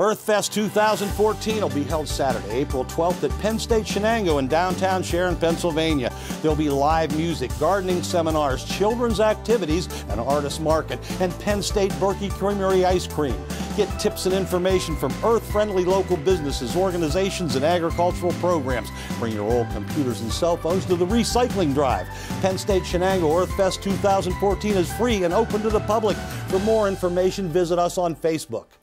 EarthFest 2014 will be held Saturday, April 12th at Penn State Shenango in downtown Sharon, Pennsylvania. There'll be live music, gardening seminars, children's activities, an artist market, and Penn State Berkey Creamery ice cream. Get tips and information from earth-friendly local businesses, organizations, and agricultural programs. Bring your old computers and cell phones to the recycling drive. Penn State Shenango EarthFest 2014 is free and open to the public. For more information, visit us on Facebook.